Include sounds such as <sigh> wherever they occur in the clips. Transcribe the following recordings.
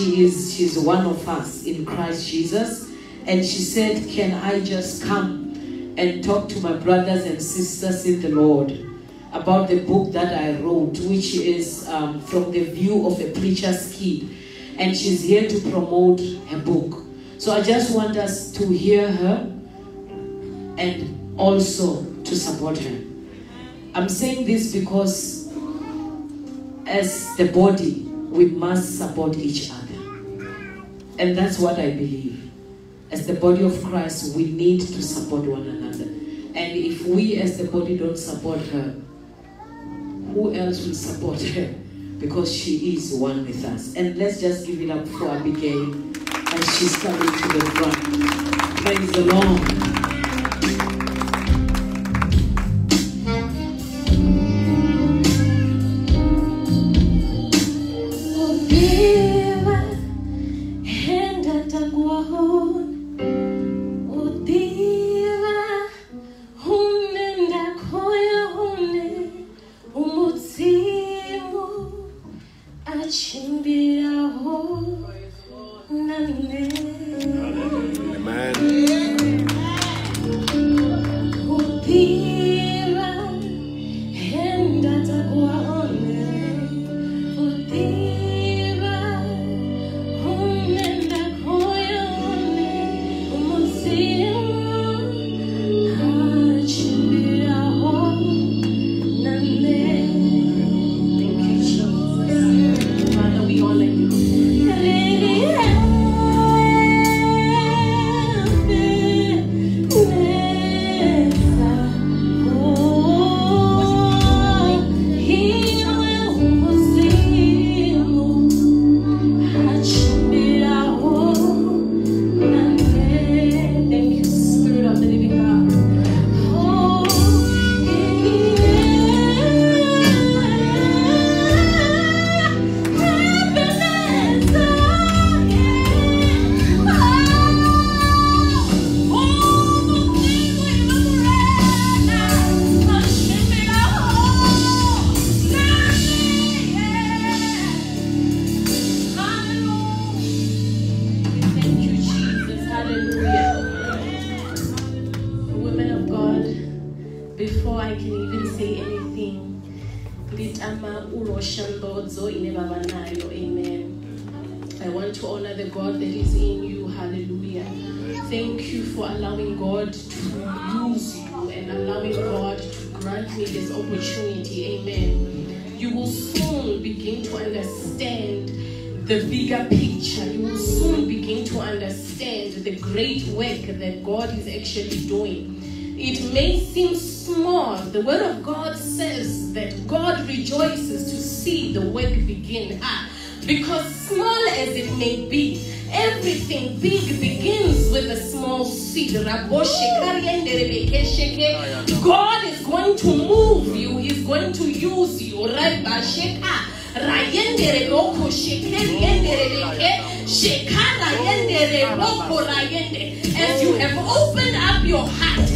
she is she's one of us in Christ Jesus. And she said, Can I just come and talk to my brothers and sisters in the Lord about the book that I wrote, which is um, from the view of a preacher's kid. And she's here to promote her book. So I just want us to hear her and also to support her. I'm saying this because as the body, we must support each other. And that's what I believe. As the body of Christ, we need to support one another. And if we as the body don't support her, who else will support her? Because she is one with us. And let's just give it up for Abigail as she's coming to the front. Praise the Lord. Grant me this opportunity. Amen. You will soon begin to understand the bigger picture. You will soon begin to understand the great work that God is actually doing. It may seem small. The word of God says that God rejoices to see the work begin. Ah, because small as it may be, everything big begins with a small seed. God going to move you, He's going to use you. Rayendere loko. As you have opened up your heart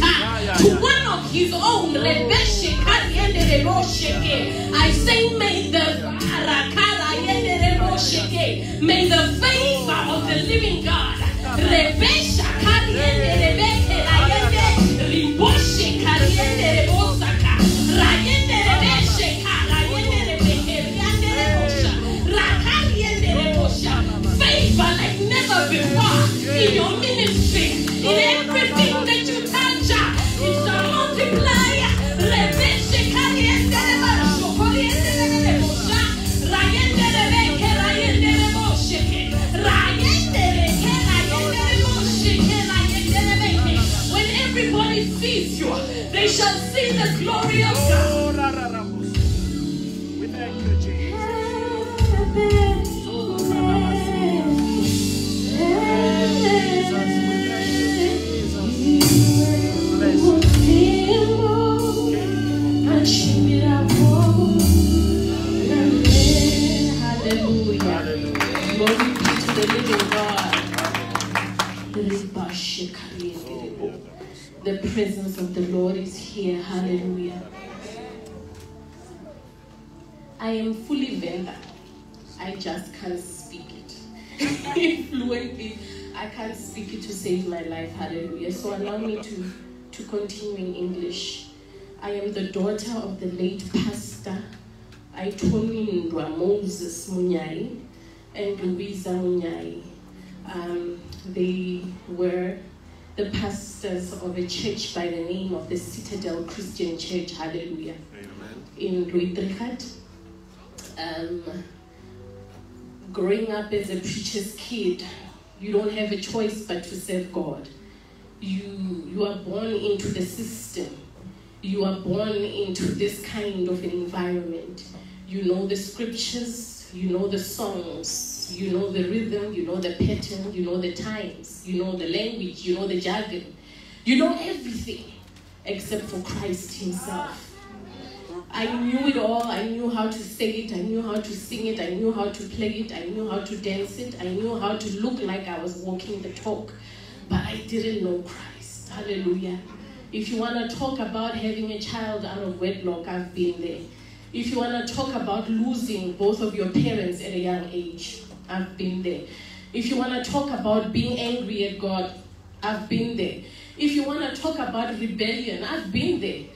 to one of his own. I say, may the may the favor of the living God, like never before in your ministry, oh, in everything presence of the Lord is here. Hallelujah. I am fully Venda. I just can't speak it. <laughs> fluently. I can't speak it to save my life. Hallelujah. So allow me to, to continue in English. I am the daughter of the late pastor Aitonindwa Moses Munyai and Louisa Munyai. Um, they were the pastors of a church by the name of the Citadel Christian Church. Hallelujah. In Louis Trichardt. Um, growing up as a preacher's kid, you don't have a choice but to serve God. You, you are born into the system. You are born into this kind of an environment. You know the scriptures, you know the songs, you know the rhythm, you know the pattern, you know the times, you know the language, you know the jargon. You know everything except for Christ Himself. I knew it all. I knew how to say it. I knew how to sing it. I knew how to play it. I knew how to dance it. I knew how to look like I was walking the talk. But I didn't know Christ. Hallelujah. If you want to talk about having a child out of wedlock, I've been there. If you want to talk about losing both of your parents at a young age, I've been there. If you want to talk about being angry at God, I've been there. If you want to talk about rebellion, I've been there.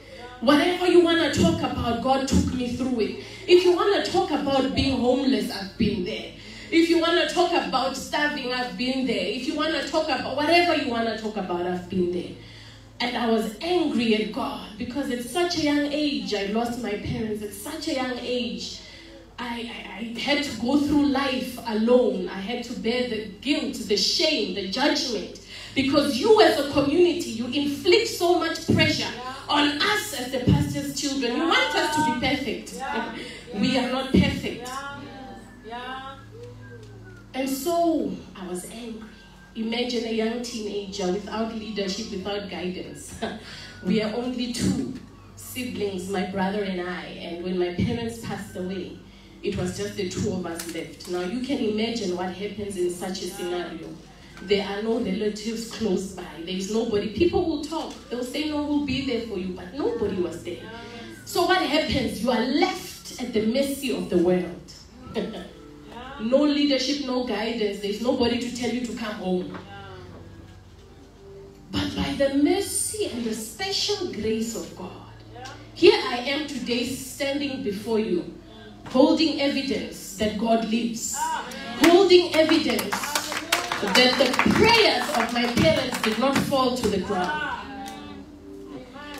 Whatever you want to talk about, God took me through it. If you want to talk about being homeless, I've been there. If you want to talk about starving, I've been there. If you want to talk about whatever you want to talk about, I've been there. And I was angry at God because at such a young age, I lost my parents. At such a young age, I, I, I had to go through life alone. I had to bear the guilt, the shame, the judgment. Because you, as a community, you inflict so much pressure on us as the pastor's children. You want us to be perfect. We are not perfect. And so I was angry. Imagine a young teenager without leadership, without guidance. <laughs> we are only two siblings, my brother and I. And when my parents passed away, it was just the two of us left. Now you can imagine what happens in such a scenario. There are no relatives close by. There is nobody. People will talk. They'll say, no, we'll be there for you. But nobody was there. So what happens? You are left at the mercy of the world. <laughs> no leadership, no guidance. There's nobody to tell you to come home. But by the mercy and the special grace of God, here I am today standing before you, holding evidence that God lives, holding evidence that the prayers of my parents did not fall to the ground.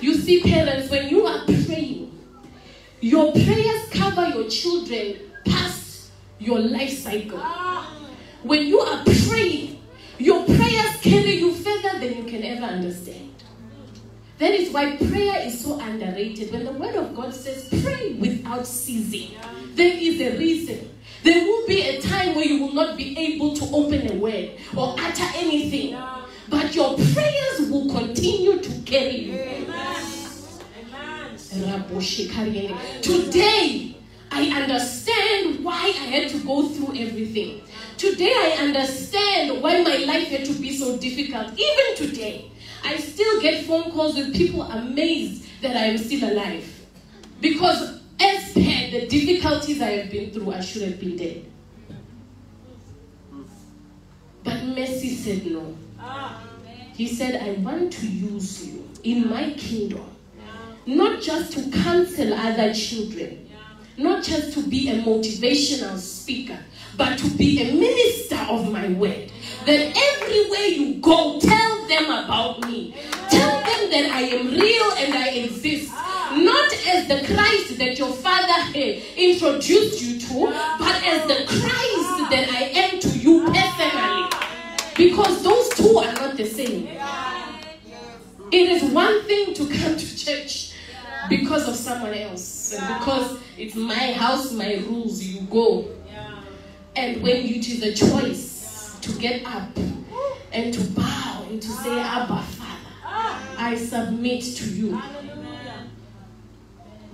You see, parents, when you are praying, your prayers cover your children your life cycle. When you are praying, your prayers carry you further than you can ever understand. That is why prayer is so underrated. When the word of God says pray without ceasing, there is a reason. There will be a time where you will not be able to open a word or utter anything. But your prayers will continue to carry you. Today, I understand why I had to go through everything. Today, I understand why my life had to be so difficult. Even today, I still get phone calls with people amazed that I am still alive. Because as per the difficulties I have been through, I should have been dead. But Mercy said no. He said, I want to use you in my kingdom, not just to counsel other children, not just to be a motivational speaker, but to be a minister of my word. That everywhere you go, tell them about me. Tell them that I am real and I exist. Not as the Christ that your father had introduced you to, but as the Christ that I am to you personally. Because those two are not the same. It is one thing to come to church because of someone else. And because it's my house, my rules, you go. And when you is a choice to get up and to bow and to say, ah. Abba, Father, ah. I submit to you.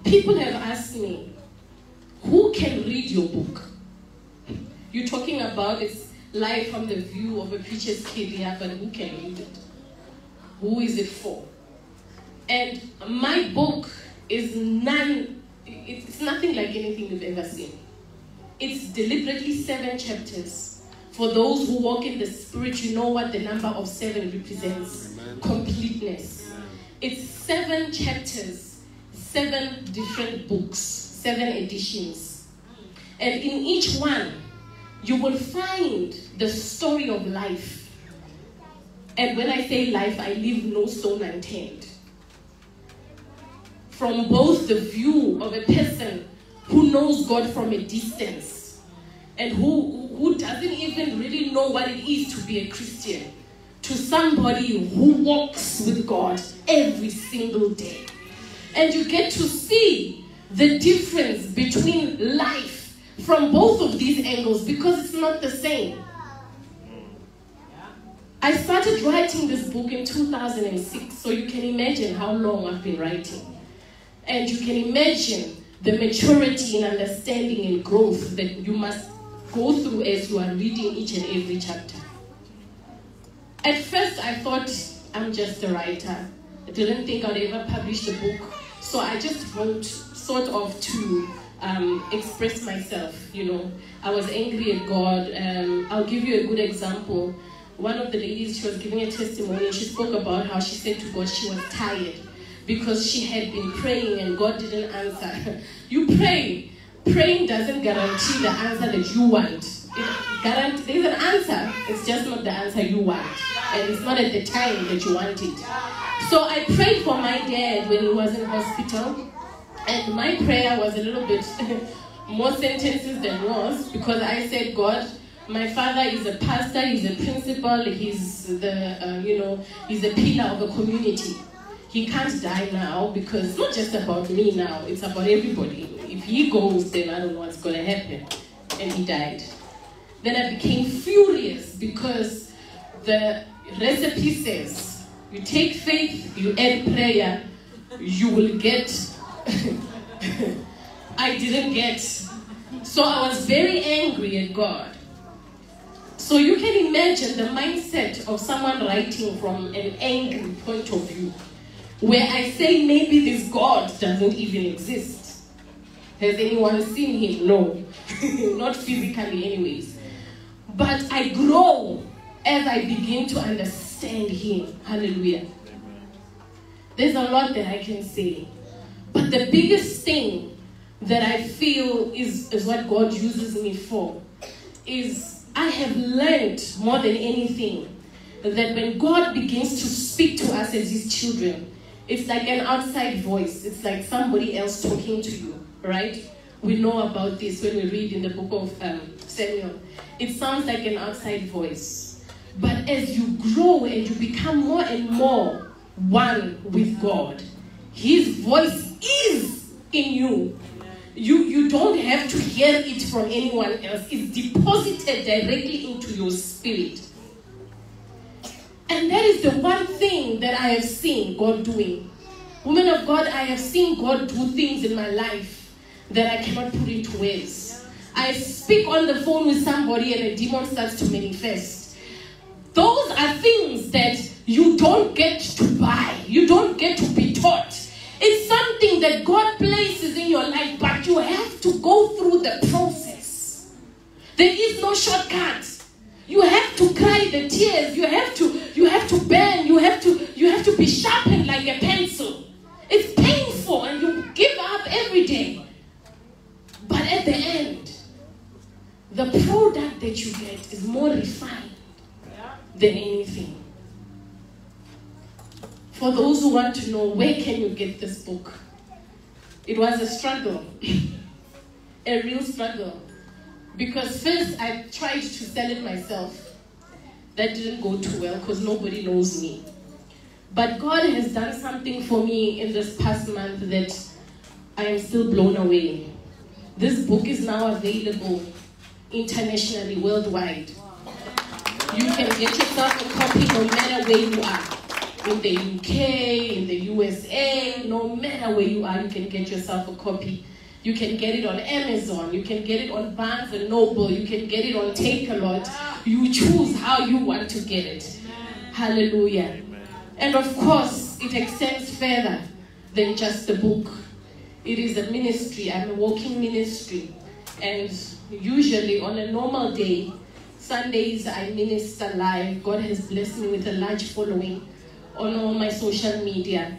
People have asked me, who can read your book? You're talking about it's life from the view of a preacher's kid, yeah, but who can read it? Who is it for? And my book is none, it's nothing like anything you've ever seen. It's deliberately seven chapters For those who walk in the spirit, you know what the number of seven represents completeness. It's seven chapters, seven different books, seven editions. And in each one, you will find the story of life. And when I say life, I leave no stone unturned. From both the view of a person who knows God from a distance and who, who doesn't even really know what it is to be a Christian to somebody who walks with God every single day. And you get to see the difference between life from both of these angles because it's not the same. I started writing this book in 2006, so you can imagine how long I've been writing. And you can imagine the maturity and understanding and growth that you must go through as you are reading each and every chapter. At first, I thought I'm just a writer. I didn't think I'd ever publish a book. So I just wrote sort of to um, express myself, you know. I was angry at God. Um, I'll give you a good example. One of the ladies, she was giving a testimony. And she spoke about how she said to God she was tired because she had been praying and God didn't answer. <laughs> you pray. Praying doesn't guarantee the answer that you want. It guarantee, there's an answer, it's just not the answer you want. And it's not at the time that you want it. So I prayed for my dad when he was in hospital. And my prayer was a little bit <laughs> more sentences than yours because I said, God, my father is a pastor, he's a principal, he's the, uh, you know, he's a pillar of a community. He can't die now because it's not just about me now, it's about everybody. If he goes, then I don't know what's going to happen. And he died. Then I became furious because the recipe says you take faith, you add prayer, you will get. <laughs> I didn't get. So I was very angry at God. So you can imagine the mindset of someone writing from an angry point of view, where I say maybe this God doesn't even exist. Has anyone seen him? No. <laughs> Not physically, anyways. But I grow as I begin to understand him. Hallelujah. There's a lot that I can say. But the biggest thing that I feel is, is what God uses me for is I have learned more than anything that when God begins to speak to us as his children, it's like an outside voice. It's like somebody else talking to you, right? We know about this when we read in the book of um, Samuel. It sounds like an outside voice. But as you grow and you become more and more one with God, his voice is in you. You, you don't have to hear it from anyone else. It's deposited directly into your spirit. And that is the one thing that I have seen God doing. Woman of God, I have seen God do things in my life that I cannot put into words. I speak on the phone with somebody and a demon starts to manifest. Those are things that you don't get to buy, you don't get to be taught. It's something that God places in your life, but you have to go through the process. There is no shortcut. You have to cry the tears. You have to you have to bend. You have be sharpened like a pencil. It's painful and you give up every day. But at the end, the product that you get is more refined than anything. For those who want to know where can you get this book, it was a struggle, <coughs> a real struggle. Because first I tried to sell it myself. That didn't go too well because nobody knows me. But God has done something for me in this past month that I am still blown away. This book is now available internationally, worldwide. You can get yourself a copy no matter where you are. In the UK, in the USA, no matter where you are, you can get yourself a copy. You can get it on Amazon, you can get it on Barnes and Noble, you can get it on Takealot. You choose how you want to get it. Hallelujah. And of course, it extends further than just the book. It is a ministry, I'm a walking ministry. And usually on a normal day, Sundays I minister live. God has blessed me with a large following on all my social media.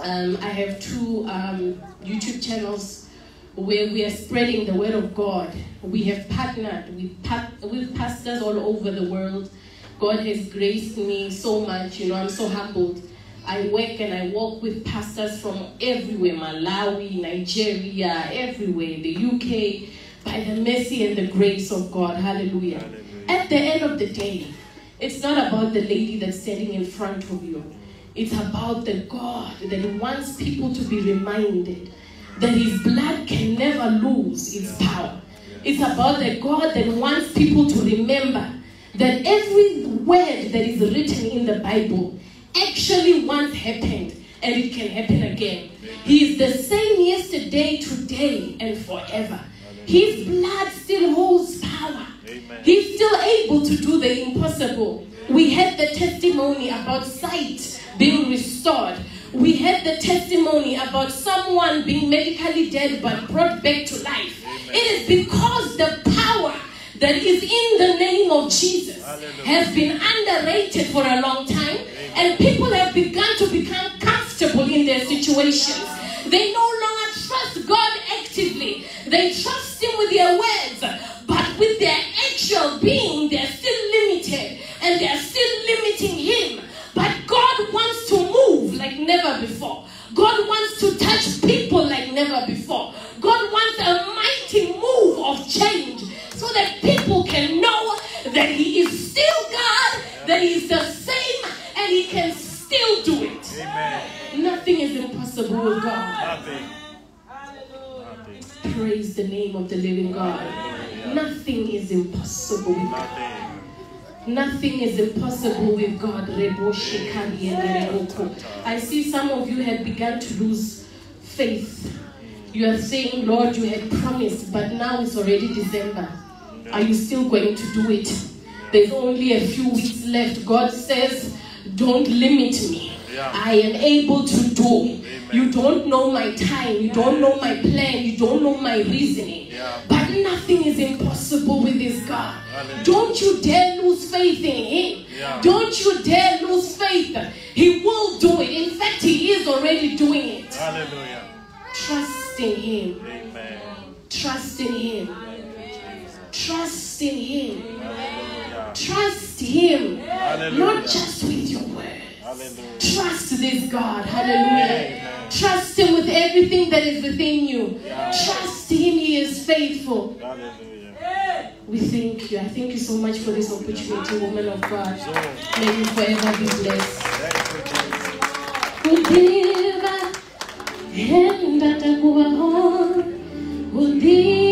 Um, I have two um, YouTube channels where we are spreading the word of God. We have partnered with, with pastors all over the world. God has graced me so much. You know, I'm so humbled. I work and I walk with pastors from everywhere Malawi, Nigeria, everywhere, the UK, by the mercy and the grace of God. Hallelujah. Hallelujah. At the end of the day, it's not about the lady that's standing in front of you. It's about the God that wants people to be reminded that His blood can never lose its power. It's about the God that wants people to remember that every word that is written in the Bible actually once happened and it can happen again. He is the same yesterday, today, and forever. His blood still holds power. Amen. He's still able to do the impossible. We had the testimony about sight being restored. We had the testimony about someone being medically dead but brought back to life. It is because the that is in the name of Jesus Hallelujah. has been underrated for a long time, and people have begun to become comfortable in their situations. They no longer trust God actively, they trust Him with their words, but with their actual being, they're still limited and they're still limiting Him. But God wants to move like never before. God wants to touch people like never before. Praise the name of the living God. Nothing is impossible. Nothing. Is impossible with God. I see some of you have begun to lose faith. You are saying, Lord, you had promised, but now it's already December. Are you still going to do it? There's only a few weeks left. God says, Don't limit me. Yeah. I am able to do. You don't know my time. You don't know my plan. You don't know my reasoning. Yeah. But nothing is impossible with this God. Hallelujah. Don't you dare lose faith in Him. Yeah. Don't you dare lose faith. He will do it. In fact, He is already doing it. Hallelujah. Trust in Him. Amen. Trust in Him. Trust in Him. Hallelujah. Trust Him. Hallelujah. Not just with your words. Hallelujah. Trust this God. Hallelujah. Trust Him with everything that is within you. Trust Him. He is faithful. Hallelujah. We thank you. I thank you so much for this opportunity, woman of God. May you forever be blessed. Thank you, Jesus. Udiva, enda. Udiva.